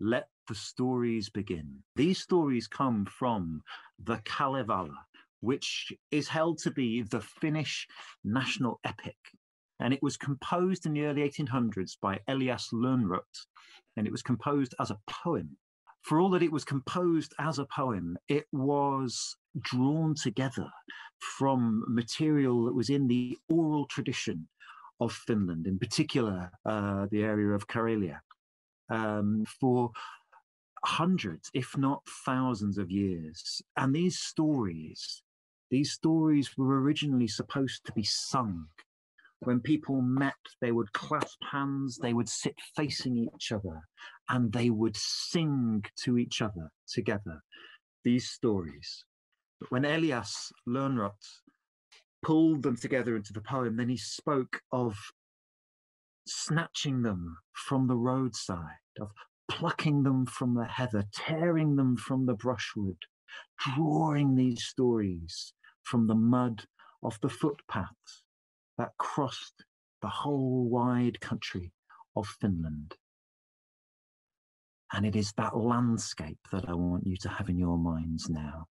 let the stories begin. These stories come from the Kalevala, which is held to be the Finnish national epic. And it was composed in the early 1800s by Elias Lönnrot, and it was composed as a poem. For all that it was composed as a poem, it was drawn together from material that was in the oral tradition of Finland, in particular uh, the area of Karelia, um, for hundreds, if not thousands of years. And these stories, these stories were originally supposed to be sung. When people met, they would clasp hands, they would sit facing each other, and they would sing to each other together these stories. But when Elias Lönnrot pulled them together into the poem, then he spoke of snatching them from the roadside, of plucking them from the heather, tearing them from the brushwood, drawing these stories from the mud of the footpaths that crossed the whole wide country of Finland. And it is that landscape that I want you to have in your minds now.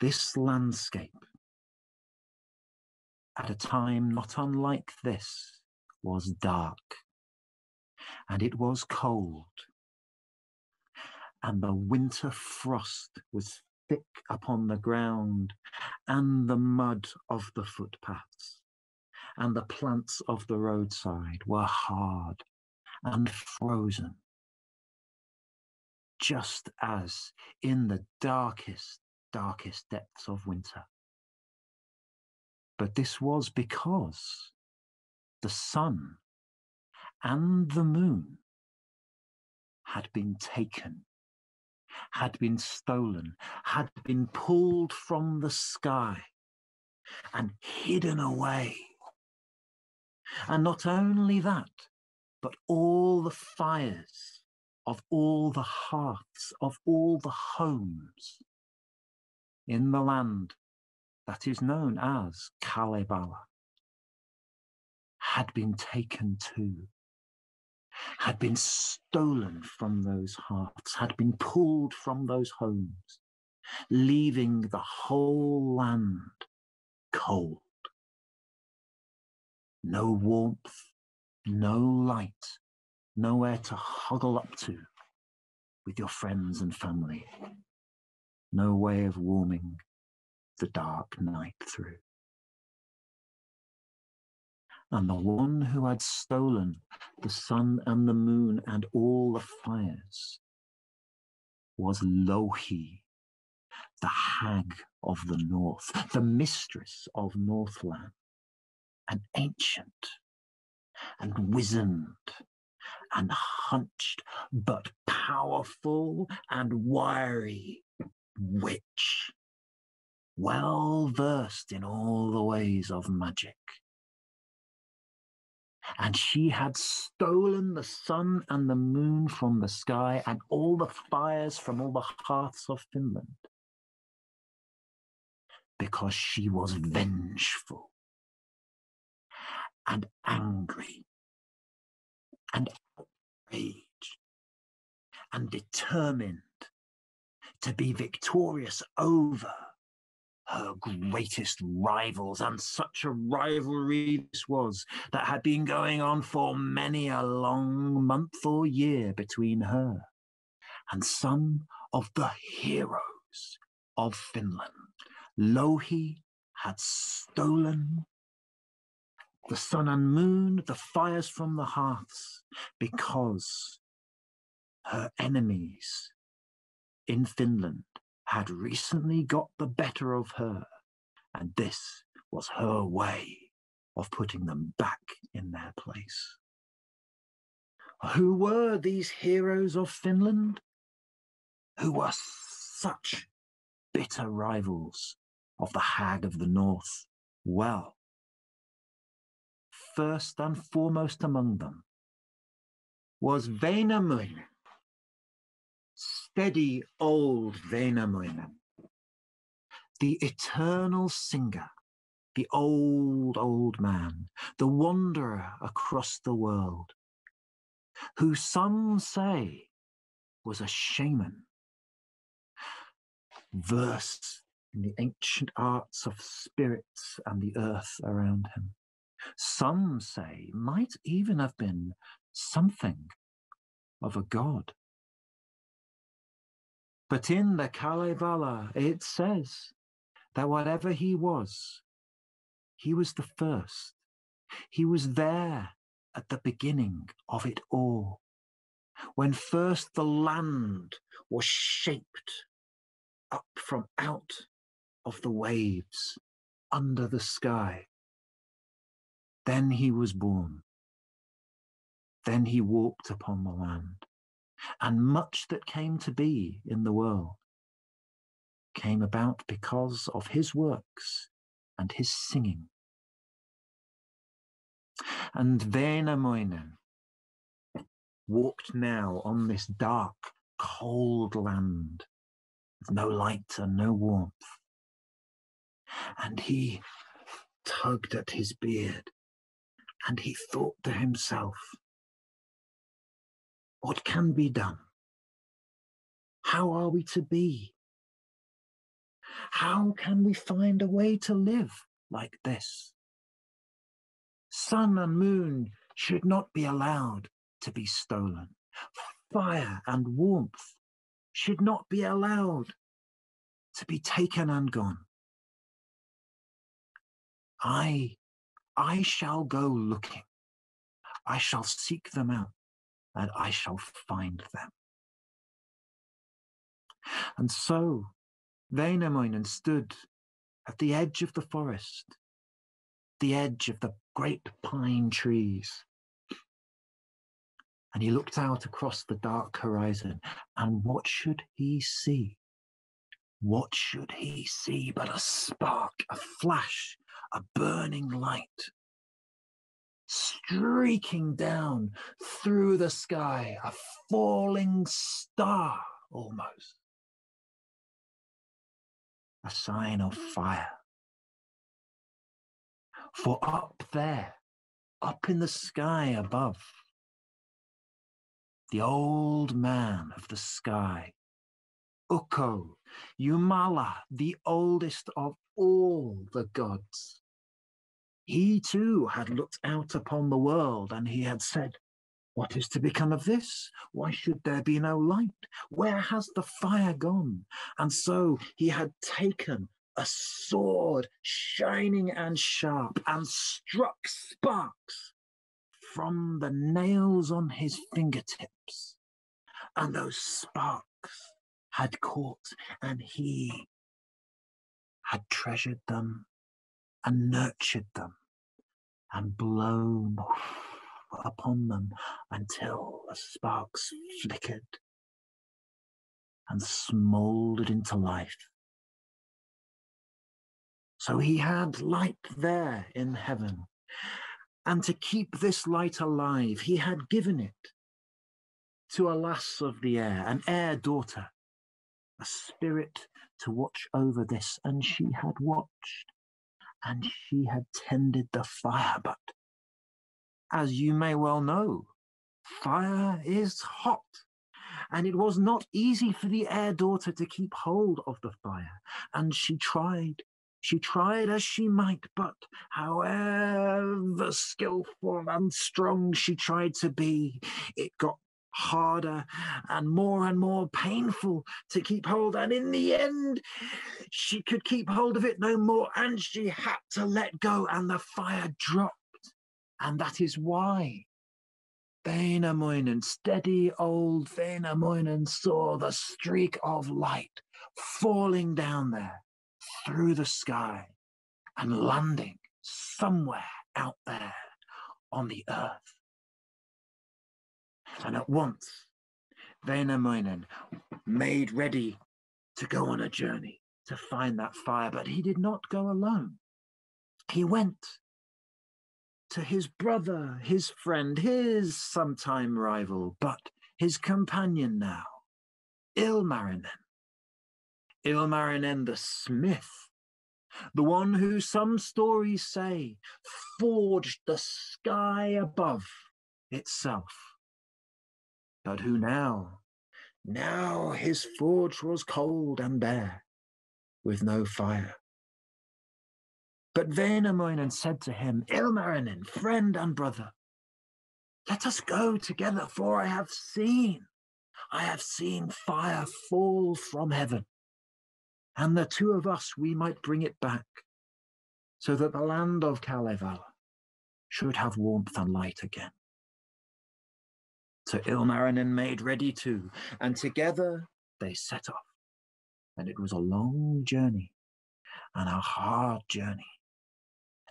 This landscape, at a time not unlike this, was dark and it was cold. And the winter frost was thick upon the ground, and the mud of the footpaths, and the plants of the roadside were hard and frozen, just as in the darkest, darkest depths of winter. But this was because the sun and the moon had been taken, had been stolen, had been pulled from the sky and hidden away. And not only that, but all the fires of all the hearths of all the homes in the land that is known as Kalevala had been taken too had been stolen from those hearts, had been pulled from those homes, leaving the whole land cold. No warmth, no light, nowhere to huddle up to with your friends and family, no way of warming the dark night through and the one who had stolen the sun and the moon and all the fires was Louhi, the hag of the north, the mistress of Northland, an ancient and wizened and hunched, but powerful and wiry witch, well versed in all the ways of magic and she had stolen the sun and the moon from the sky and all the fires from all the hearths of Finland. Because she was vengeful and angry and outraged and determined to be victorious over her greatest rivals, and such a rivalry this was that had been going on for many a long month or year between her and some of the heroes of Finland. Louhi had stolen the sun and moon, the fires from the hearths, because her enemies in Finland had recently got the better of her, and this was her way of putting them back in their place. Who were these heroes of Finland? Who were such bitter rivals of the Hag of the North? Well, first and foremost among them was Väinämöinen, steady old Väinämöinen, the eternal singer, the old, old man, the wanderer across the world, who some say was a shaman, versed in the ancient arts of spirits and the earth around him. Some say might even have been something of a god. But in the Kalevala, it says that whatever he was, he was the first. He was there at the beginning of it all, when first the land was shaped up from out of the waves under the sky. Then he was born. Then he walked upon the land, and much that came to be in the world came about because of his works and his singing. And Wainamoinen walked now on this dark, cold land with no light and no warmth. And he tugged at his beard and he thought to himself, what can be done? How are we to be? How can we find a way to live like this? Sun and moon should not be allowed to be stolen. Fire and warmth should not be allowed to be taken and gone. I, I shall go looking. I shall seek them out and I shall find them. And so Wainamoinen stood at the edge of the forest, the edge of the great pine trees. And he looked out across the dark horizon, and what should he see? What should he see but a spark, a flash, a burning light streaking down through the sky, a falling star almost a sign of fire. For up there, up in the sky above, the old man of the sky, Ukko, Jumala, the oldest of all the gods, he too had looked out upon the world and he had said, what is to become of this? Why should there be no light? Where has the fire gone? And so he had taken a sword shining and sharp and struck sparks from the nails on his fingertips. And those sparks had caught, and he had treasured them and nurtured them and blown upon them until the sparks flickered and smouldered into life. So he had light there in heaven. And to keep this light alive, he had given it to a lass of the air, an air daughter, a spirit to watch over this. And she had watched and she had tended the fire, but as you may well know, fire is hot. And it was not easy for the air daughter to keep hold of the fire. And she tried, she tried as she might, but however skillful and strong she tried to be, it got harder and more and more painful to keep hold. And in the end, she could keep hold of it no more and she had to let go, and the fire dropped. And that is why Wainamoinen, steady old Wainamoinen, saw the streak of light falling down there through the sky and landing somewhere out there on the earth. And at once, Wainamoinen made ready to go on a journey to find that fire, but he did not go alone. He went to his brother, his friend, his sometime rival, but his companion now, Ilmarinen. Ilmarinen the smith, the one who some stories say forged the sky above itself. But who now? Now his forge was cold and bare, with no fire. But Wainamoinen said to him, Ilmarinen, friend and brother, let us go together, for I have seen, I have seen fire fall from heaven. And the two of us, we might bring it back, so that the land of Kalevala should have warmth and light again. So Ilmarinen made ready too, and together they set off. And it was a long journey and a hard journey.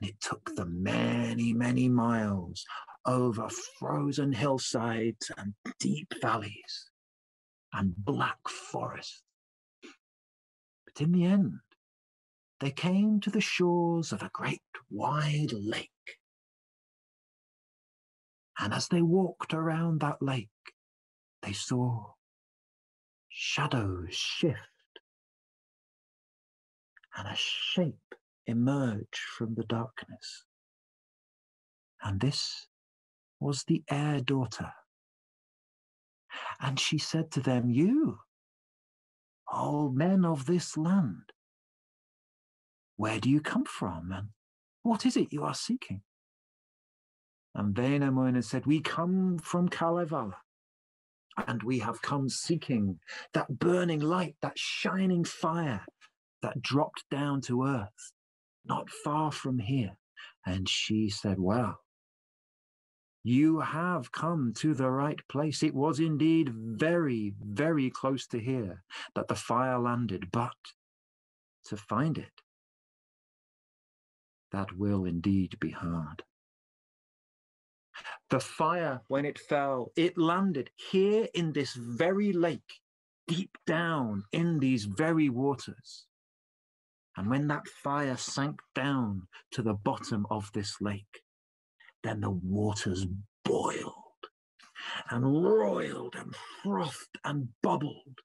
And it took them many, many miles over frozen hillsides and deep valleys and black forests. But in the end, they came to the shores of a great wide lake. And as they walked around that lake, they saw shadows shift and a shape emerge from the darkness. And this was the air daughter. And she said to them, You, all men of this land, where do you come from and what is it you are seeking? And Wainamoinen said, We come from Kalevala, and we have come seeking that burning light, that shining fire that dropped down to earth, not far from here. And she said, Well, you have come to the right place. It was indeed very, very close to here that the fire landed, but to find it, that will indeed be hard. The fire, when it fell, it landed here in this very lake, deep down in these very waters. And when that fire sank down to the bottom of this lake, then the waters boiled and roiled and frothed and bubbled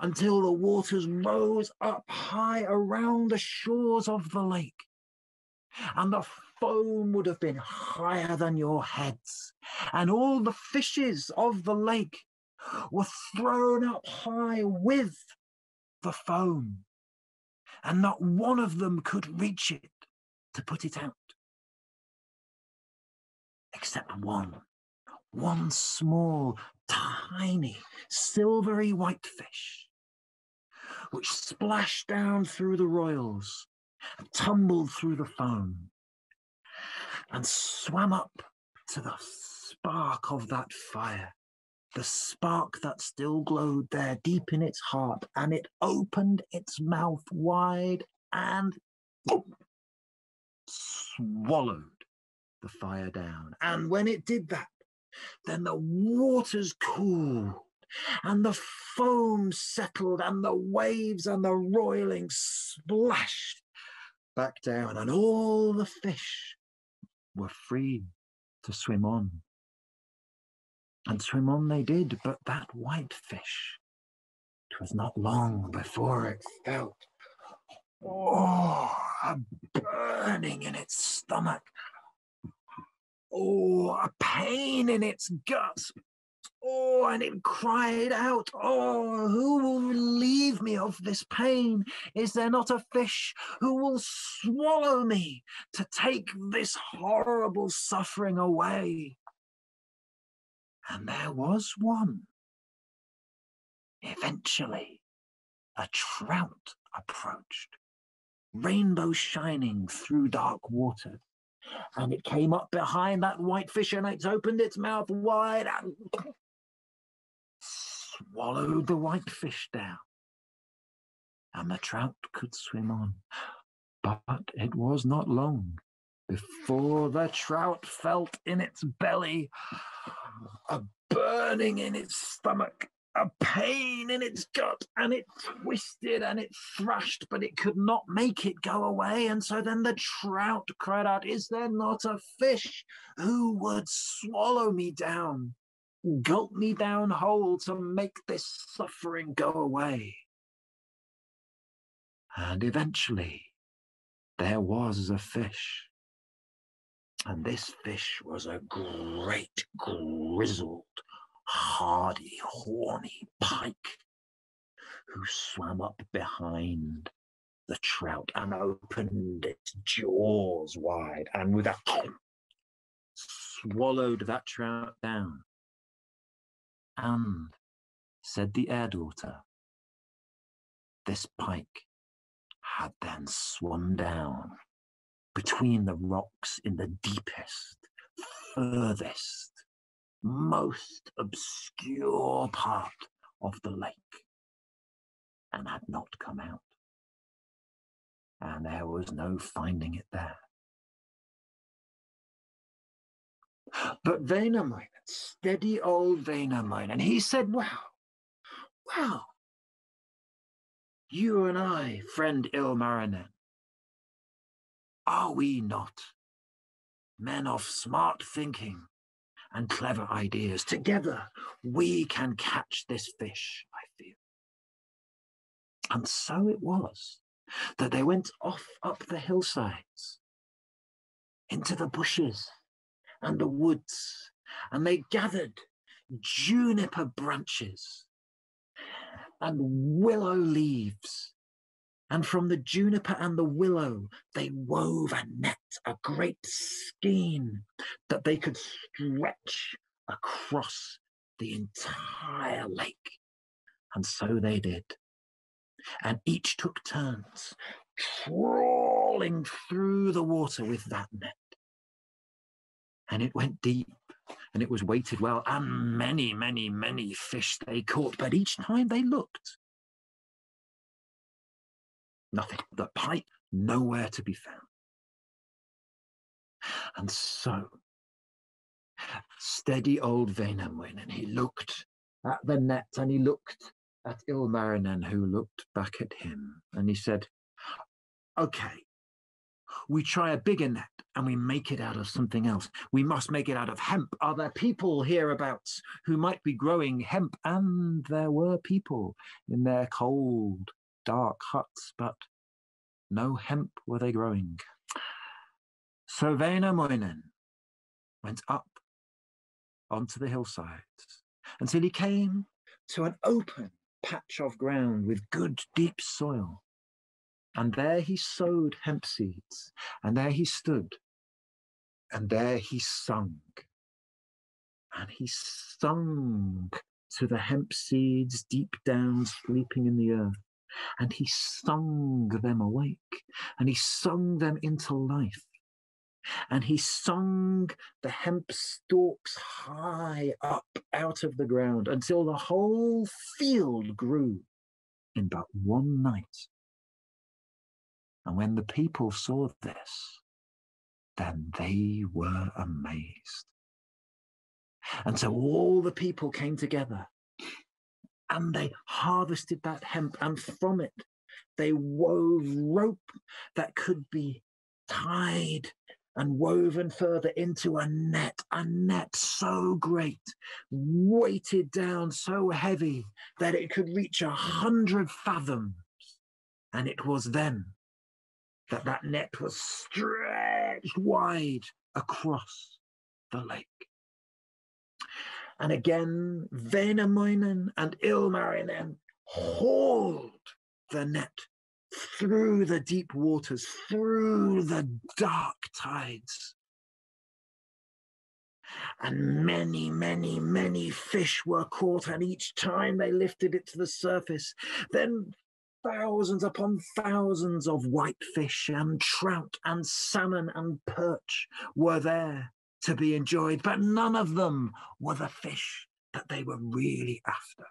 until the waters rose up high around the shores of the lake. And the foam would have been higher than your heads, and all the fishes of the lake were thrown up high with the foam, and not one of them could reach it to put it out. Except one, one small, tiny, silvery white fish, which splashed down through the royals and tumbled through the foam and swam up to the spark of that fire, the spark that still glowed there deep in its heart, and it opened its mouth wide and swallowed the fire down. And when it did that, then the waters cooled and the foam settled and the waves and the roiling splashed back down and all the fish were free to swim on. And swim on they did, but that white fish, it was not long before it felt, oh, a burning in its stomach, oh, a pain in its guts, Oh, and it cried out, Oh, who will relieve me of this pain? Is there not a fish who will swallow me to take this horrible suffering away? And there was one. Eventually, a trout approached, rainbow shining through dark water. And it came up behind that white fish and it opened its mouth wide and swallowed the white fish down, and the trout could swim on. But it was not long before the trout felt in its belly a burning in its stomach, a pain in its gut, and it twisted and it thrashed, but it could not make it go away. And so then the trout cried out, Is there not a fish who would swallow me down? Gulp me down whole to make this suffering go away. And eventually, there was a fish. And this fish was a great, grizzled, hardy, horny pike who swam up behind the trout and opened its jaws wide and with a swallowed that trout down. And, said the air daughter, this pike had then swum down between the rocks in the deepest, furthest, most obscure part of the lake and had not come out. And there was no finding it there. But Wainamoinen, steady old Wainamoinen, he said, Wow, wow, you and I, friend Ilmarinen, are we not men of smart thinking and clever ideas? Together, we can catch this fish, I feel. And so it was that they went off up the hillsides into the bushes and the woods, and they gathered juniper branches and willow leaves. And from the juniper and the willow, they wove a net, a great skein that they could stretch across the entire lake. And so they did. And each took turns trawling through the water with that net. And it went deep and it was weighted well, and many, many, many fish they caught, but each time they looked, nothing. The pipe nowhere to be found. And so, steady old Wainamoinen, and he looked at the net and he looked at Ilmarinen, who looked back at him, and he said, Okay, we try a bigger net and we make it out of something else. We must make it out of hemp. Are there people hereabouts who might be growing hemp? And there were people in their cold, dark huts, but no hemp were they growing. So Wainamoinen went up onto the hillsides until he came to an open patch of ground with good deep soil. And there he sowed hemp seeds, and there he stood, and there he sung. And he sung to the hemp seeds deep down, sleeping in the earth. And he sung them awake, and he sung them into life. And he sung the hemp stalks high up out of the ground until the whole field grew in but one night. And when the people saw this, then they were amazed. And so all the people came together and they harvested that hemp, and from it they wove rope that could be tied and woven further into a net, a net so great, weighted down so heavy that it could reach a hundred fathoms. And it was then that that net was stretched wide across the lake. And again, Wainamoinen and Ilmarinen hauled the net through the deep waters, through the dark tides. And many, many, many fish were caught, and each time they lifted it to the surface, then thousands upon thousands of whitefish and trout and salmon and perch were there to be enjoyed, but none of them were the fish that they were really after.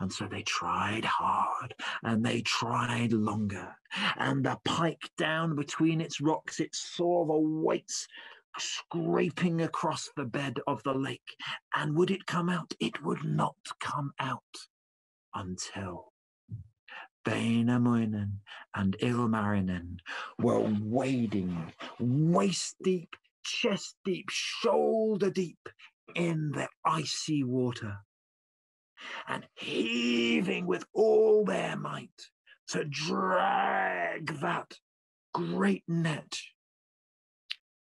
And so they tried hard and they tried longer. And the pike down between its rocks, it saw the weights scraping across the bed of the lake. And would it come out? It would not come out until Wainamoinen and Ilmarinen were wading waist deep, chest deep, shoulder deep in the icy water and heaving with all their might to drag that great net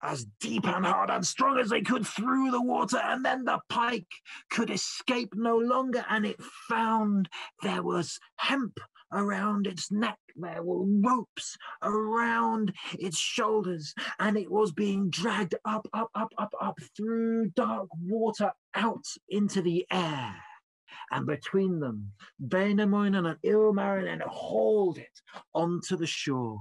as deep and hard and strong as they could through the water, and then the pike could escape no longer, and it found there was hemp around its neck. There were ropes around its shoulders, and it was being dragged up, up, up, up, up through dark water out into the air. And between them, Wainamoinen and Ilmarinen hauled it onto the shore,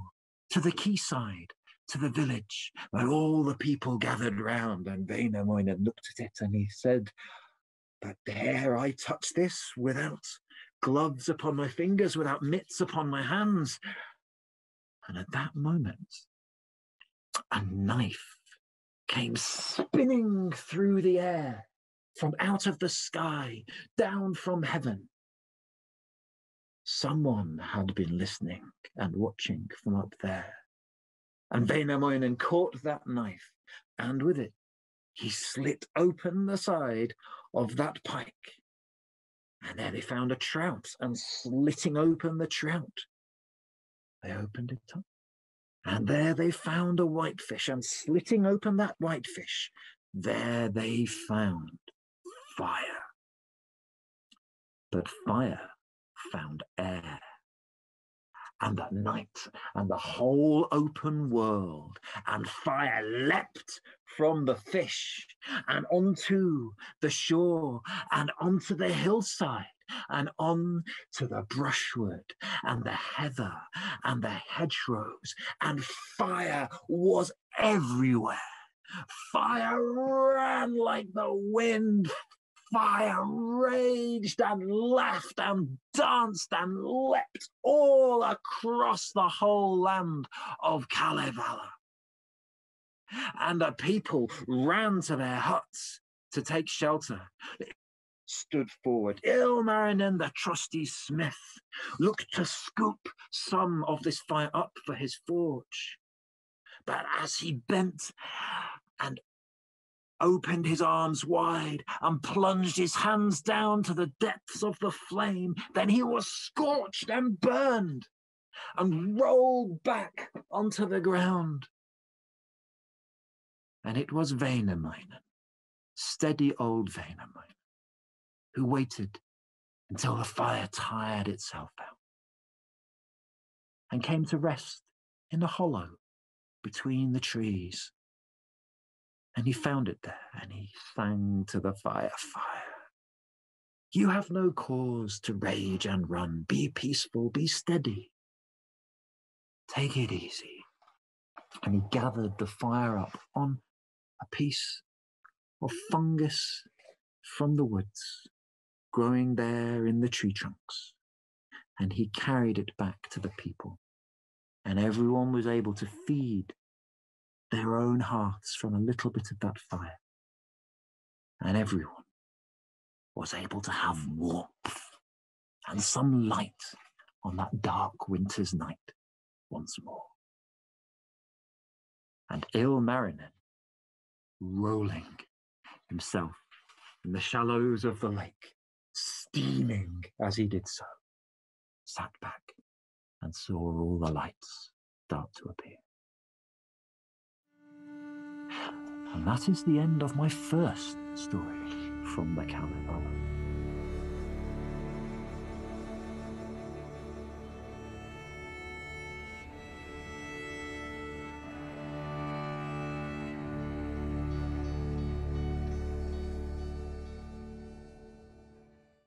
to the quayside, to the village, where all the people gathered round. And Wainamoinen looked at it and he said, But dare I touch this without gloves upon my fingers, without mitts upon my hands. And at that moment, a knife came spinning through the air from out of the sky, down from heaven. Someone had been listening and watching from up there. And Wainamoinen caught that knife, and with it he slit open the side of that pike and there they found a trout, and slitting open the trout, they opened it up. And there they found a whitefish, and slitting open that whitefish, there they found fire. But fire found air and the night and the whole open world, and fire leapt from the fish and onto the shore and onto the hillside and on to the brushwood and the heather and the hedgerows, and fire was everywhere. Fire ran like the wind, fire raged and laughed and danced and leapt all across the whole land of Kalevala. And the people ran to their huts to take shelter. Stood forward. Ilmarinen, the trusty smith, looked to scoop some of this fire up for his forge. But as he bent and opened his arms wide and plunged his hands down to the depths of the flame. Then he was scorched and burned and rolled back onto the ground. And it was Wainamoinen, steady old Wainamoinen, who waited until the fire tired itself out and came to rest in a hollow between the trees and he found it there, and he sang to the fire, Fire, you have no cause to rage and run. Be peaceful, be steady. Take it easy. And he gathered the fire up on a piece of fungus from the woods, growing there in the tree trunks. And he carried it back to the people. And everyone was able to feed their own hearts from a little bit of that fire. And everyone was able to have warmth and some light on that dark winter's night once more. And Ilmarinen, rolling himself in the shallows of the lake, steaming as he did so, sat back and saw all the lights start to appear. And that is the end of my first story from the Kalevala.